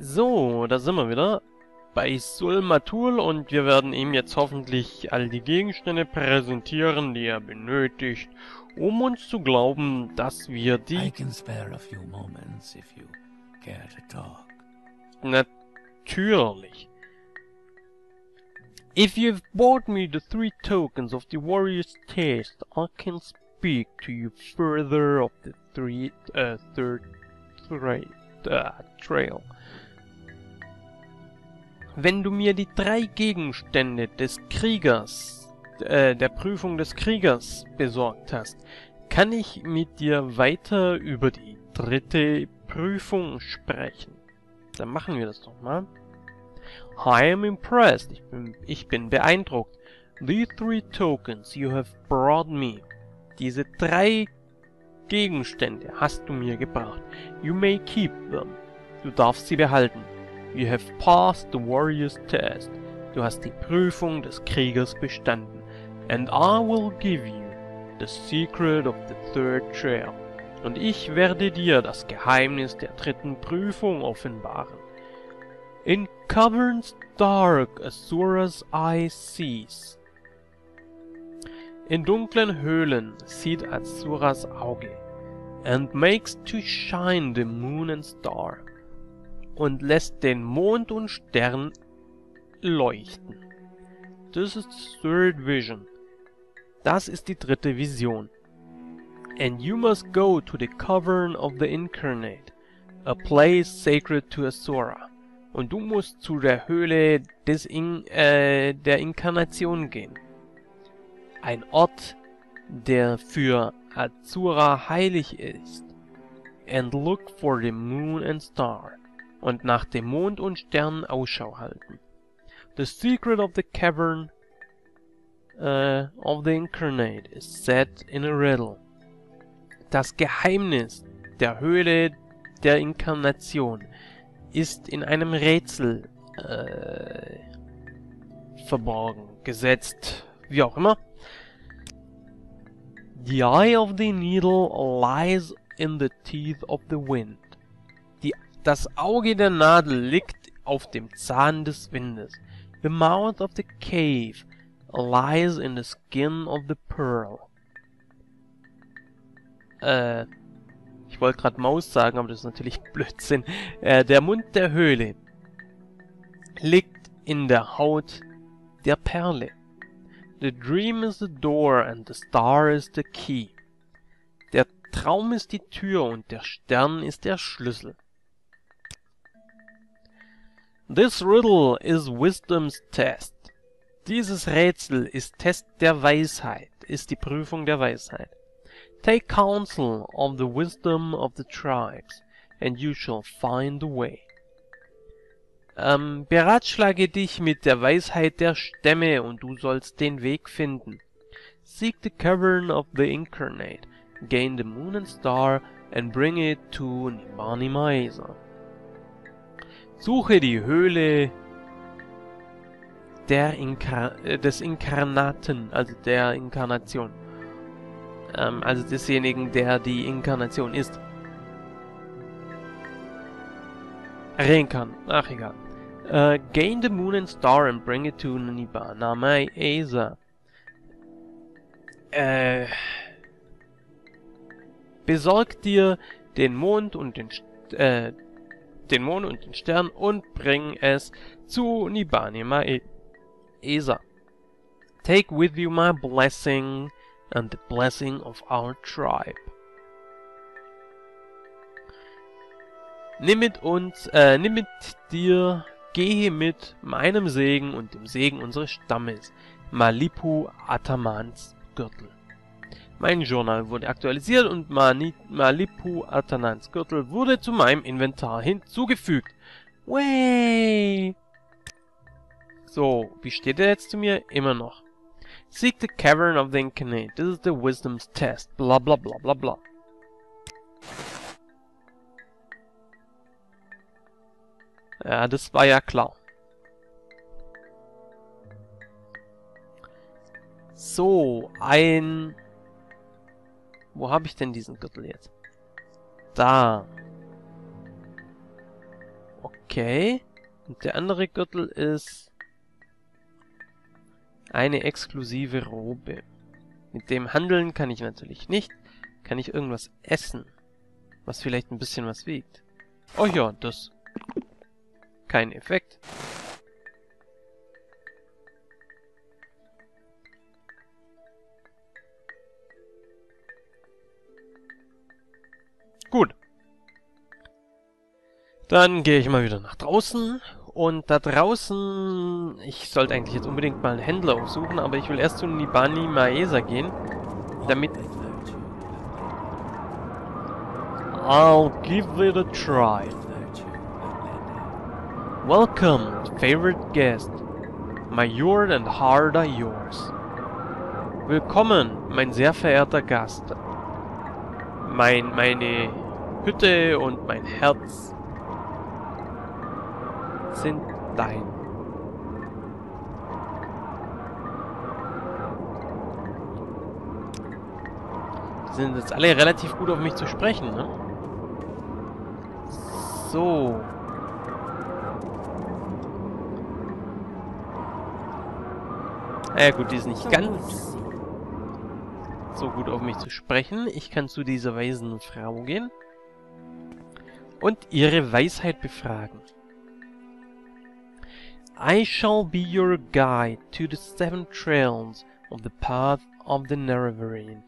So, da sind wir wieder bei Sulmatul und wir werden ihm jetzt hoffentlich all die Gegenstände präsentieren, die er benötigt, um uns zu glauben, dass wir I die... can spare a few moments if you care to talk. Natürlich. If you've bought me the three tokens of the warrior's test, I can speak to you further of the three, uh, third tra uh, trail. Wenn du mir die drei Gegenstände des Kriegers, äh, der Prüfung des Kriegers besorgt hast, kann ich mit dir weiter über die dritte Prüfung sprechen. Dann machen wir das doch mal. I am impressed. Ich bin, ich bin beeindruckt. The three tokens you have brought me. Diese drei Gegenstände hast du mir gebracht. You may keep them. Du darfst sie behalten. You have passed the warrior's test. Du hast die Prüfung des Kriegers bestanden. And I will give you the secret of the third trail. Und ich werde dir das Geheimnis der dritten Prüfung offenbaren. In caverns dark Asura's eye sees. In dunklen Höhlen sieht Asuras Auge. And makes to shine the moon and star. Und lässt den Mond und Stern leuchten. This is the third vision. Das ist die dritte Vision. And you must go to the cavern of the incarnate, a place sacred to Asura. Und du musst zu der Höhle des In äh, der Inkarnation gehen. Ein Ort, der für Azura heilig ist. And look for the moon and star. Und nach dem Mond und Stern Ausschau halten. The secret of the cavern uh, of the incarnate is set in a riddle. Das Geheimnis der Höhle der Inkarnation ist in einem Rätsel äh, verborgen, gesetzt, wie auch immer. The eye of the needle lies in the teeth of the wind. Das Auge der Nadel liegt auf dem Zahn des Windes. The mouth of the cave lies in the skin of the pearl. Äh, ich wollte gerade Maus sagen, aber das ist natürlich Blödsinn. Äh, der Mund der Höhle liegt in der Haut der Perle. The dream is the door and the star is the key. Der Traum ist die Tür und der Stern ist der Schlüssel. This riddle is wisdom's test. Dieses Rätsel ist Test der Weisheit, ist die Prüfung der Weisheit. Take counsel of the wisdom of the tribes, and you shall find the way. Ähm, beratschlage dich mit der Weisheit der Stämme, und du sollst den Weg finden. Seek the cavern of the incarnate, gain the moon and star, and bring it to Nibani Maesa. Suche die Höhle der Inka äh, des Inkarnaten, also der Inkarnation. Ähm, also desjenigen, der die Inkarnation ist. Reinkarn, ach egal. Uh, gain the moon and star and bring it to Nibana Maesa. Äh, besorg dir den Mond und den, St- äh, den Mond und den Stern und bring es zu Nibani Maesa. Take with you my blessing and the blessing of our tribe. Nimm mit uns, äh, nimm mit dir, gehe mit meinem Segen und dem Segen unseres Stammes, Malipu Atamans Gürtel. Mein Journal wurde aktualisiert und Malipu Atamans Gürtel wurde zu meinem Inventar hinzugefügt. Way! So, wie steht er jetzt zu mir? Immer noch. Seek the cavern of the incarnate. This is the wisdom's test. Bla bla bla bla bla. Ja, das war ja klar. So, ein... Wo habe ich denn diesen Gürtel jetzt? Da. Okay. Und der andere Gürtel ist eine exklusive Robe. Mit dem handeln kann ich natürlich nicht. Kann ich irgendwas essen, was vielleicht ein bisschen was wiegt? Oh ja, das. Kein Effekt. Dann gehe ich mal wieder nach draußen. Und da draußen... Ich sollte eigentlich jetzt unbedingt mal einen Händler aufsuchen, aber ich will erst zu Nibani Maesa gehen, damit... I'll give it a try. Welcome, favorite guest. My yard and heart are yours. Willkommen, mein sehr verehrter Gast. Mein, meine Hütte und mein Herz sind dein. Die sind jetzt alle relativ gut auf mich zu sprechen, ne? So. Ja gut, die ist nicht ganz so gut auf mich zu sprechen. Ich kann zu dieser weisen Frau gehen und ihre Weisheit befragen. I shall be your guide to the seven trails of the path of the Nerevarine.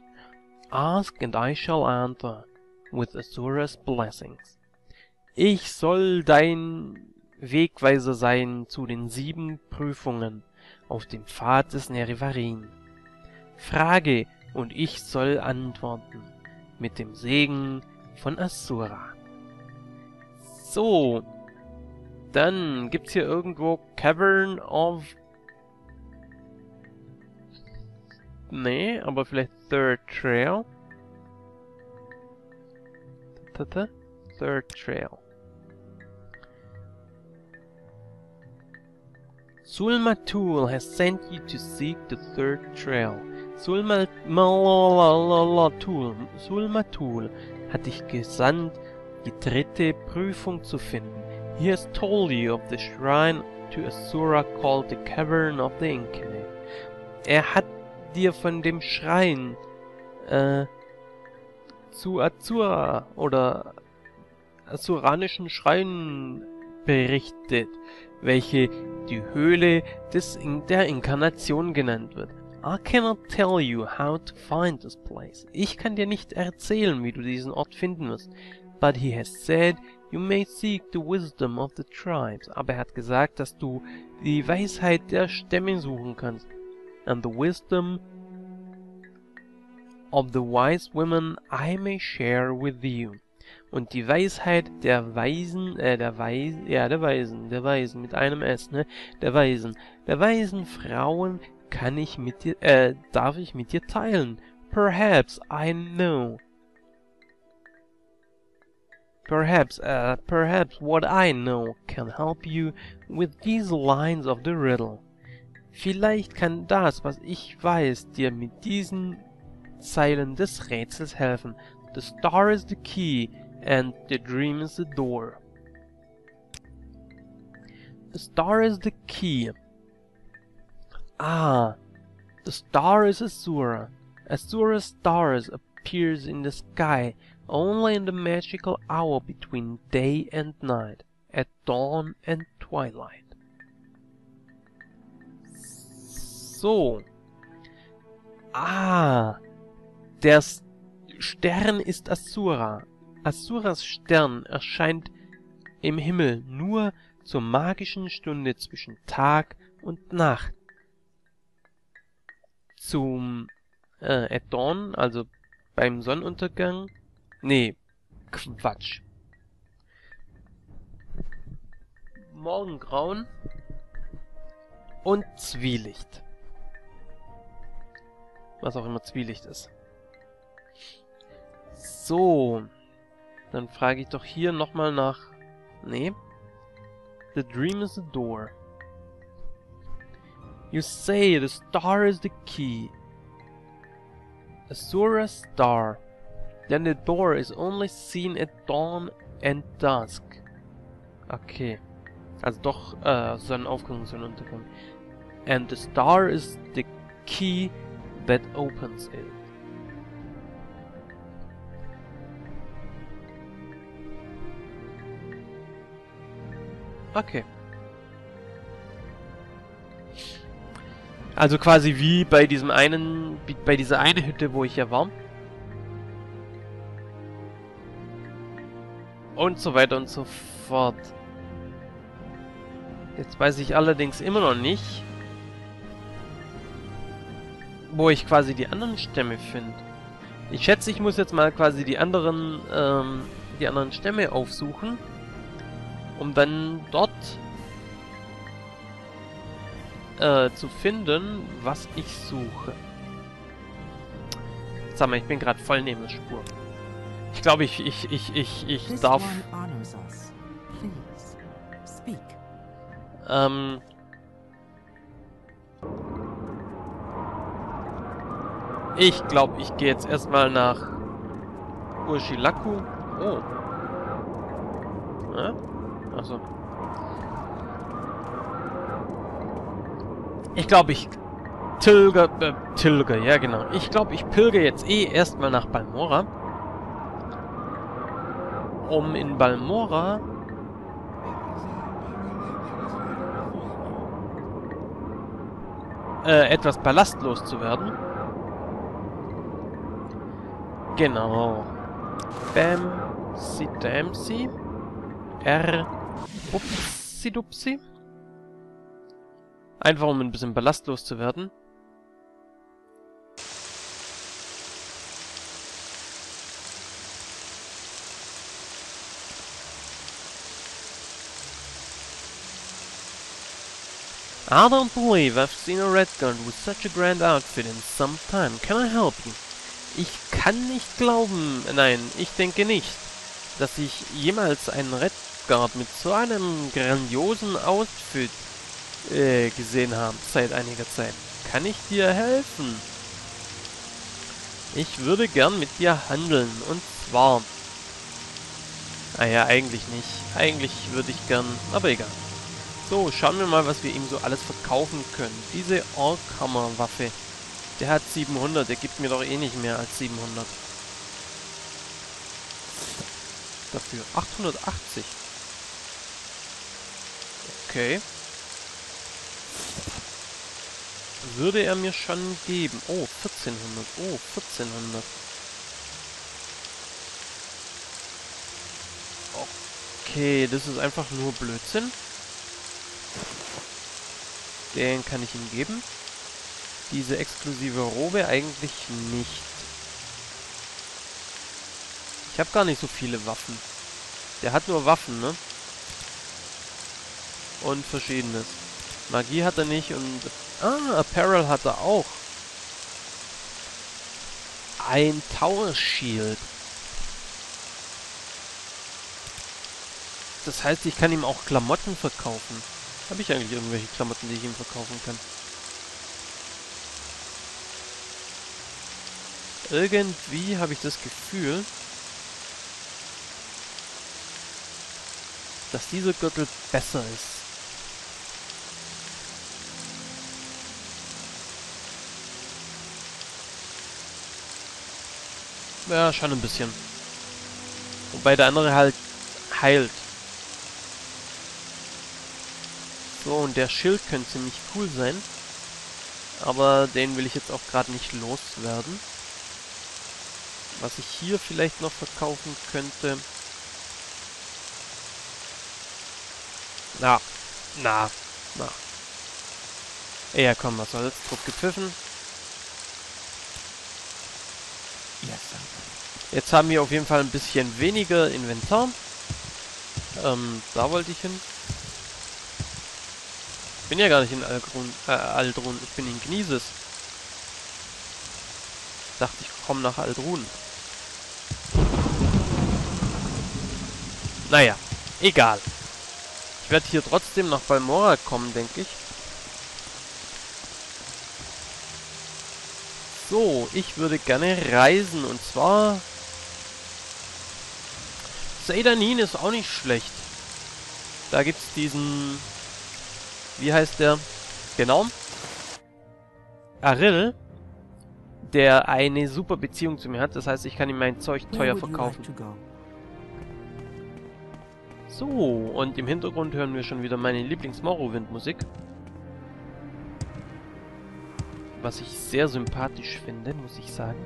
Ask and I shall answer with Asura's blessings. Ich soll dein Wegweiser sein zu den sieben Prüfungen auf dem Pfad des Nerivarin. Frage und ich soll antworten mit dem Segen von Asura. So, dann gibt's hier irgendwo Cavern of... Nee, aber vielleicht Third Trail. Third Trail. Sulmatul has sent you to seek the third trail. Sulmatul, Sulmatul hat dich gesandt, die dritte Prüfung zu finden. He has told you of the shrine to Asura called the Cavern of the Incarnate. Er hat dir von dem Schrein äh, zu Azura oder Asuranischen Schrein berichtet, welche die Höhle des In der Inkarnation genannt wird. I cannot tell you how to find this place. Ich kann dir nicht erzählen, wie du diesen Ort finden musst. But he has said you may seek the wisdom of the tribes. Aber er hat gesagt, dass du die Weisheit der Stämme suchen kannst. And the wisdom of the wise women I may share with you und die Weisheit der Weisen, äh, der Weisen, ja, der Weisen, der Weisen, mit einem S, ne, der Weisen, der weisen Frauen kann ich mit dir, äh, darf ich mit dir teilen. Perhaps I know. Perhaps, uh, perhaps what I know can help you with these lines of the riddle. Vielleicht kann das, was ich weiß, dir mit diesen Zeilen des Rätsels helfen. The star is the key and the dream is the door. The star is the key. Ah, the star is Asura. Asura's stars appears in the sky only in the magical hour between day and night, at dawn and twilight. So. Ah, der Stern ist Asura. Asuras Stern erscheint im Himmel nur zur magischen Stunde zwischen Tag und Nacht. Zum äh, dawn, also beim Sonnenuntergang. Nee, Quatsch. Morgengrauen und Zwielicht. Was auch immer Zwielicht ist. So. Dann frage ich doch hier nochmal nach... Nee. The dream is the door. You say the star is the key. Asura's star. Then the door is only seen at dawn and dusk. Okay. Also doch äh, Sonnenaufgang, Sonnenuntergang. And the star is the key that opens it. Okay. Also quasi wie bei diesem einen, bei dieser eine Hütte, wo ich ja war. Und so weiter und so fort. Jetzt weiß ich allerdings immer noch nicht, wo ich quasi die anderen Stämme finde. Ich schätze, ich muss jetzt mal quasi die anderen, ähm, die anderen Stämme aufsuchen, um dann dort äh, zu finden, was ich suche. Sag mal, ich bin gerade voll neben der Spur. Ich glaube, ich, ich, ich, ich, ich darf... Ähm... Ich glaube, ich gehe jetzt erstmal nach Urshilaku. Oh. Ja? Also. Ich glaube, ich Tilger, äh, Tilger, ja genau. Ich glaube, ich pilger jetzt eh erstmal nach Balmora. Um in Balmora äh, etwas ballastlos zu werden. Genau. Bam, si damsi. R. Upsi dupsi. Einfach um ein bisschen ballastlos zu werden. I don't believe I've seen a red guard with such a grand outfit in some time. Can I help you? Ich kann nicht glauben, nein, ich denke nicht, dass ich jemals einen Red Guard mit so einem grandiosen Outfit äh, gesehen habe seit einiger Zeit. Kann ich dir helfen? Ich würde gern mit dir handeln, und zwar... Naja, eigentlich nicht. Eigentlich würde ich gern, aber egal. So, schauen wir mal, was wir ihm so alles verkaufen können. Diese Orkhammer-Waffe. Der hat 700, der gibt mir doch eh nicht mehr als 700. Dafür 880. Okay. Würde er mir schon geben. Oh, 1400. Oh, 1400. Okay, das ist einfach nur Blödsinn. Den kann ich ihm geben. Diese exklusive Robe eigentlich nicht. Ich habe gar nicht so viele Waffen. Der hat nur Waffen, ne? Und verschiedenes. Magie hat er nicht und... Ah, Apparel hat er auch. Ein Tower Shield. Das heißt, ich kann ihm auch Klamotten verkaufen. Habe ich eigentlich irgendwelche Klamotten, die ich ihm verkaufen kann? Irgendwie habe ich das Gefühl, dass dieser Gürtel besser ist. Ja, schon ein bisschen. Wobei der andere halt heilt. So, und der Schild könnte ziemlich cool sein. Aber den will ich jetzt auch gerade nicht loswerden. Was ich hier vielleicht noch verkaufen könnte... Na, na, na. Ja, komm, was soll's? Druck gepfiffen. Jetzt haben wir auf jeden Fall ein bisschen weniger Inventar. Ähm, da wollte ich hin. Ich bin ja gar nicht in Algrun, äh, Aldrun, ich bin in Gnieses. Dachte ich komme nach Aldrun. Naja, egal. Ich werde hier trotzdem nach Balmora kommen, denke ich. So, ich würde gerne reisen und zwar... Seidanin ist auch nicht schlecht. Da gibt's diesen... Wie heißt der? Genau. Arill, der eine super Beziehung zu mir hat. Das heißt, ich kann ihm mein Zeug teuer verkaufen. So, und im Hintergrund hören wir schon wieder meine Lieblings-Morrowind-Musik. Was ich sehr sympathisch finde, muss ich sagen.